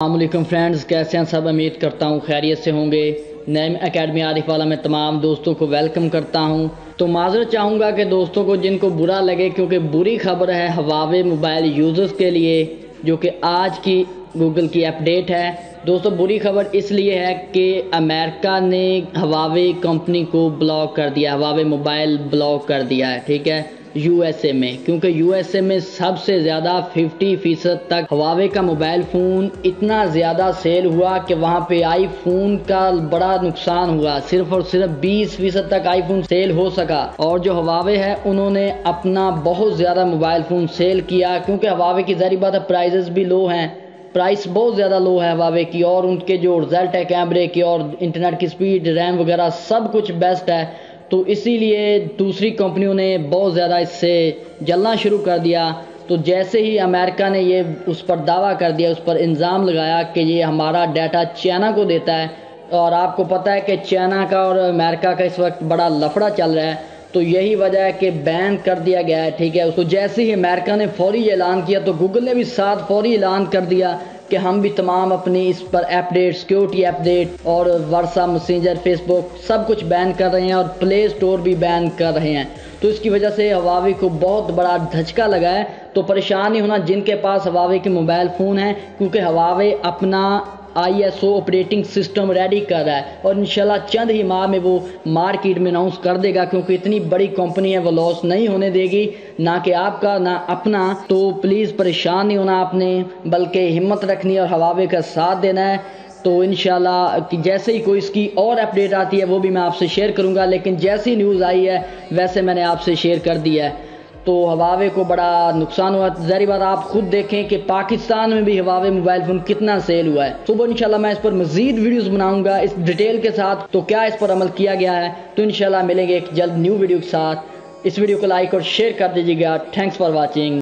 السلام علیکم فرینڈز، کیسے ہیں سب؟ امید کرتا ہوں خیریت سے ہوں گے۔ نیم اکیڈمی عارف والا میں تمام دوستوں کو ویلکم کرتا ہوں۔ تو معذرت چاہوں گا کہ دوستوں کو جن کو برا لگے، کیونکہ بری خبر ہے ہواوے موبائل یوزرز کے لیے، جو کہ آج کی گوگل کی اپڈیٹ ہے۔ دوستوں بری خبر اس لیے ہے کہ امریکہ نے ہواوے کمپنی کو بلاک کر دیا ہواوے موبائل بلاک کر دیا ہے، ٹھیک ہے؟ یو ایس اے میں، کیونکہ یو ایس اے میں سب سے زیادہ ففٹی فیصد تک ہواوے کا موبائل فون اتنا زیادہ سیل ہوا کہ وہاں پہ آئی فون کا بڑا نقصان ہوا۔ صرف اور صرف بیس فیصد تک آئی فون سیل ہو سکا۔ اور جو ہواوے ہے، انہوں نے اپنا بہت زیادہ موبائل فون سیل کیا، کیونکہ ہواوے کی ظاہری بات ہے پرائزز بھی لو ہیں۔ پرائس بہت زیادہ لو ہے ہواوے کی، اور ان کے جو رزلٹ ہے کیمرے کی اور انٹرنیٹ کی سپیڈ ریم وغیرہ، سب کچھ بیسٹ ہے۔ تو اسی لیے دوسری کمپنیوں نے بہت زیادہ اس سے جلنا شروع کر دیا۔ تو جیسے ہی امریکہ نے یہ اس پر دعویٰ کر دیا، اس پر انضام لگایا کہ یہ ہمارا ڈیٹا چائنا کو دیتا ہے، اور آپ کو پتہ ہے کہ چائنا کا اور امریکہ کا اس وقت بڑا لفڑا چل رہا ہے۔ تو یہی وجہ ہے کہ بین کر دیا گیا ہے، ٹھیک ہے؟ تو جیسے ہی امریکہ نے فوری اعلان کیا تو گوگل نے بھی ساتھ فوری اعلان کر دیا۔ کہ ہم بھی تمام اپنی اس پر update security update اور ورسا مسینجر فیس بک سب کچھ بین کر رہے ہیں اور پلے سٹور بھی بین کر رہے ہیں۔ تو اس کی وجہ سے ہواوی کو بہت بڑا دھچکا لگا ہے۔ تو پریشان نہیں ہونا جن کے پاس ہواوی کے موبائل فون ہیں، کیونکہ ہواوی اپنا I S O operating system ready کر رہا ہے اور انشاءاللہ چند ہی ماہ میں وہ مارکیٹ میں اناؤنس کر دے گا کیونکہ اتنی بڑی کمپنی ہے وہ لاس نہیں ہونے دے گی، نہ کہ آپ کا، نہ اپنا۔ تو پلیز پریشان نہیں ہونا آپ نے، بلکہ ہمت رکھنی اور ہواوے کا ساتھ دینا ہے۔ تو انشاءاللہ کہ جیسے ہی کوئی اس کی اور اپڈیٹ آتی ہے وہ بھی میں آپ سے شیئر کروں گا، لیکن جیسی نیوز آئی ہے، ویسے میں نے آپ سے شیئر کر دیا ہے۔ تو ہواوے کو بڑا نقصان ہوا۔ ظاہری بات آپ خود دیکھیں کہ پاکستان میں بھی ہواوے موبائل فون کتنا سیل ہوا ہے۔ صبح انشاءاللہ میں اس پر مزید ویڈیوز بناؤں گا اس ڈیٹیل کے ساتھ۔ تو کیا اس پر عمل کیا گیا ہے؟ تو انشاءاللہ ملیں گے ایک جلد نیو ویڈیو کے ساتھ۔ اس ویڈیو کو لائک اور شیئر کر دیجیے گا۔ Thanks for watching